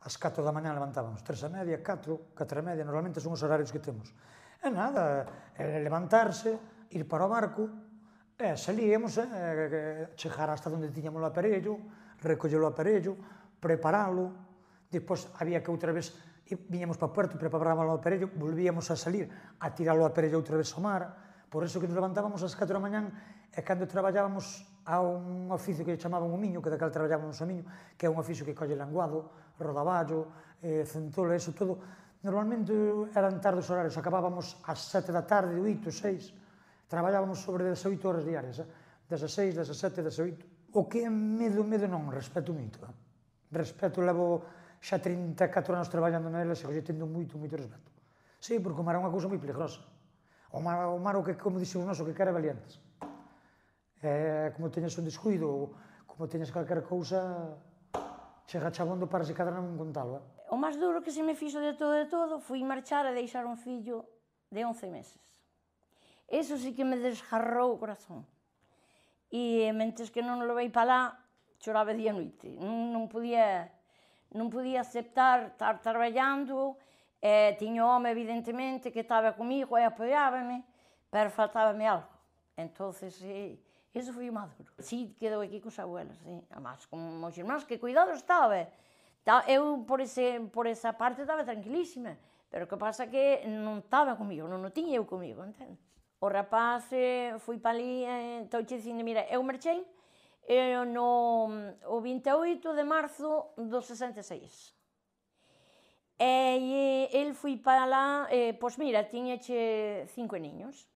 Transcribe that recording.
As 4 da mañá levantábamos, 3 a media, 4, 4 e media, normalmente son os horarios que temos. E nada, é levantarse, ir para o barco, e salíamos, e, chegar hasta onde tiñamos o aparello, recoller o aparello, preparalo, despois había que outra vez e viñamos para Puerto, preparábamos o aparello, volvíamos a salir a tirar o aparello outra vez ao mar. Por eso que nos levantábamos ás 4 da mañán e cando traballábamos a un oficio que chamaban o miño, que daquela traballábamos o miño, que é un oficio que colle languado, rodaballo, eh, centola, eso todo. Normalmente eran tardos horarios, acabábamos ás sete da tarde, oito, seis, traballábamos sobre 18 horas diarias, eh? 16, 17, 18. O que é medo, medo non, respeto moito. Eh? Respeto, levo xa 34 anos traballando nela, xa lle tendo moito, moito respeto. Sí, porque o mar é unha cousa moi peligrosa. O mar, o mar o que, como dixemos nós, o que quere valientes eh, como teñas un descuido ou como teñas calquer cousa, chega chabondo para se cadrar un contalo. Eh? O máis duro que se me fixo de todo de todo foi marchar e deixar un fillo de 11 meses. Eso sí que me desgarrou o corazón. E mentes que non lo vei para lá, choraba día e noite. Non, non podía non podía aceptar estar traballando, eh, tiño home evidentemente que estaba comigo e apoiábame, pero faltábame algo. Entonces, eh, eso foi o maduro. Sí, quedou aquí cos abuelos, sí. Además, con meus irmáns, que cuidado estaba. Eu, por, ese, por esa parte, estaba tranquilísima. Pero o que pasa que non estaba comigo, non o tiña eu comigo, entendes? O rapaz eh, foi para ali, eh, touche dicindo, mira, eu marchei eh, no, o 28 de marzo do 66. E eh, el foi para lá, eh, pois mira, tiñache cinco niños.